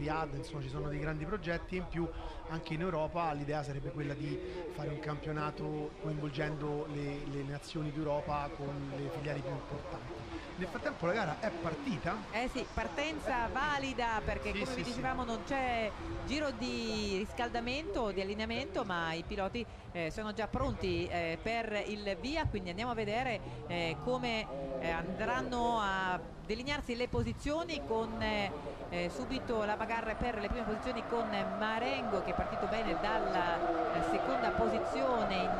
Riyadh, insomma ci sono dei grandi progetti e in più anche in Europa l'idea sarebbe quella di fare un campionato coinvolgendo le, le nazioni d'Europa con le filiali più importanti. Nel frattempo la gara è partita? Eh sì, partenza valida perché Sì, come sì, vi sì. dicevamo non c'è giro di riscaldamento o di allineamento ma i piloti eh, sono già pronti eh, per il via quindi andiamo a vedere eh, come eh, andranno a delinearsi le posizioni con eh, eh, subito la bagarre per le prime posizioni con Marengo che è partito bene dalla eh, seconda posizione in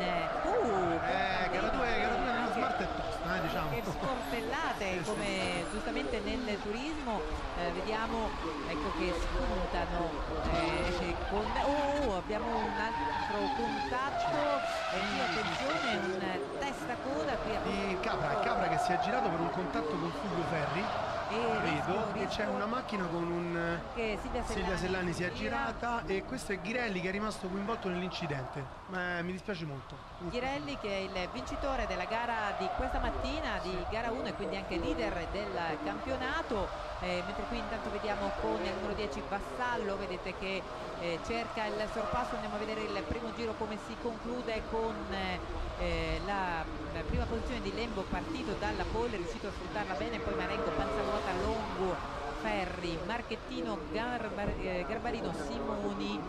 uh, Eh, gara 2 gara due nello smart è tosta, eh, diciamo. che sportellate come giustamente nel turismo eh, vediamo ecco che spuntano eh, con, oh, abbiamo un altro contatto. E qui attenzione un testa coda qui Di Capra, Capra che si è girato per un contatto con Fulvio Ferri, e vedo, rischio- e c'è una macchina con un... che Silvia Sellani, Silvia Sellani si è gira. girata e questo è Ghirelli che è rimasto coinvolto nell'incidente. Ma mi dispiace molto. Ghirelli che è il vincitore della gara di questa mattina di gara 1 e quindi anche leader del campionato Eh, mentre qui intanto vediamo con il numero 10 Vassallo vedete che eh, cerca il sorpasso andiamo a vedere il primo giro come si conclude con eh, la, la prima posizione di Lembo partito dalla pole riuscito a sfruttarla bene poi Marengo panza vuota Longo Ferri, Marchettino, Garbar- eh, Garbarino, Simoni,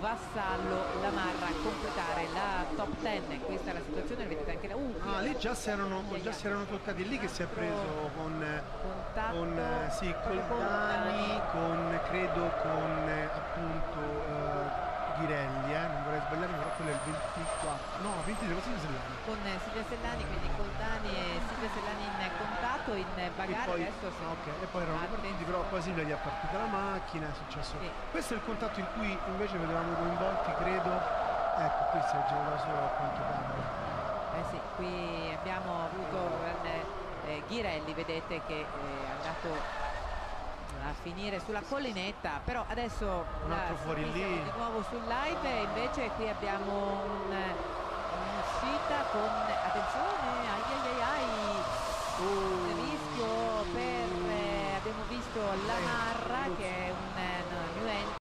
Vassallo, Lamarra a completare la top 10. Questa è la situazione, vedete anche la U. Ah, lì già si erano, già si erano toccati, lì che si è preso con, Contatto con, eh, sì, con Dani, con credo con eh, appunto eh, Ghirelli, eh, non vorrei sbagliarmi, però quello è il 24, no 23 così Sellani. con eh, Silvia Sellani, quindi e Silvia Sellani in contatto, in E bagaglia poi, adesso ah, ok, e poi erano Attenzione. partiti, però poi Silvia gli è partita la macchina, è successo. Sì. Questo è il contatto in cui invece vedevamo coinvolti, credo. Ecco, qui si è girato solo a quanto pare. Eh sì, qui abbiamo avuto eh, Ghirelli, vedete che è andato a finire sulla collinetta, però adesso Un altro fuori qui lì. siamo di nuovo sul live e invece qui abbiamo un- un'uscita con con La Narra che è un eh,